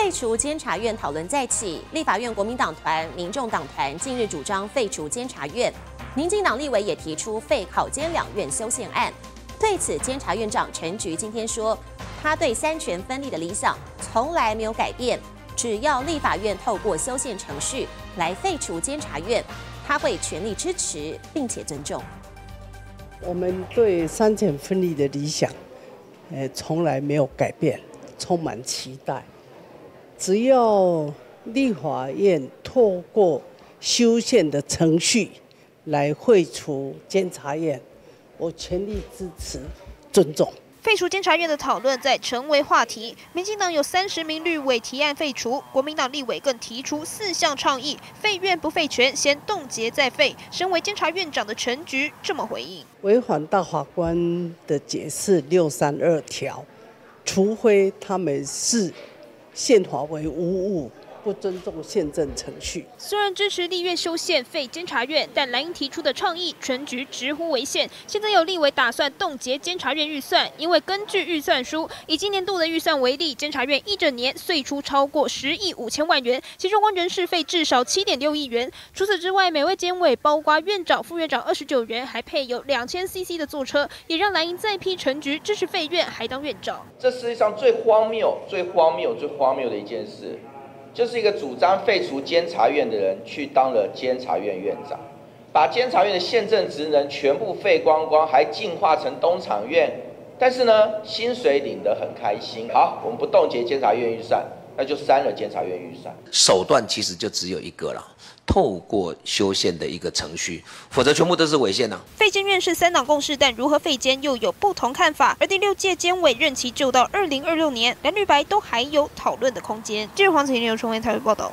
废除监察院讨论再起，立法院国民党团、民众党团近日主张废除监察院，民进党立委也提出废考监两院修宪案。对此，监察院长陈菊今天说，他对三权分立的理想从来没有改变，只要立法院透过修宪程序来废除监察院，他会全力支持并且尊重。我们对三权分立的理想，呃，从来没有改变，充满期待。只要立法院透过修宪的程序来废除监察院，我全力支持、尊重。废除监察院的讨论在成为话题，民进党有三十名绿委提案废除，国民党立委更提出四项倡议，废院不废权，先冻结再废。身为监察院长的陈菊这么回应：违反大法官的解释六三二条，除非他们是线团为无误。不尊重宪政程序。虽然支持立院修宪废监察院，但蓝营提出的倡议，全局直呼违宪。现在有立委打算冻结监察院预算，因为根据预算书，以今年度的预算为例，监察院一整年税出超过十亿五千万元，其中光人事费至少七点六亿元。除此之外，每位监委包括院长、副院长二十九元，还配有两千 CC 的坐车，也让蓝营再批陈局支持废院，还当院长。这世界上最荒谬、最荒谬、最荒谬的一件事。就是一个主张废除监察院的人去当了监察院院长，把监察院的宪政职能全部废光光，还进化成东厂院，但是呢，薪水领得很开心。好，我们不冻结监察院预算。那就删了监察院预算，手段其实就只有一个了，透过修宪的一个程序，否则全部都是违宪呐。废监院是三党共识，但如何废监又有不同看法。而第六届监委任期就到二零二六年，蓝绿白都还有讨论的空间。记者黄子晴、刘春威台北报道。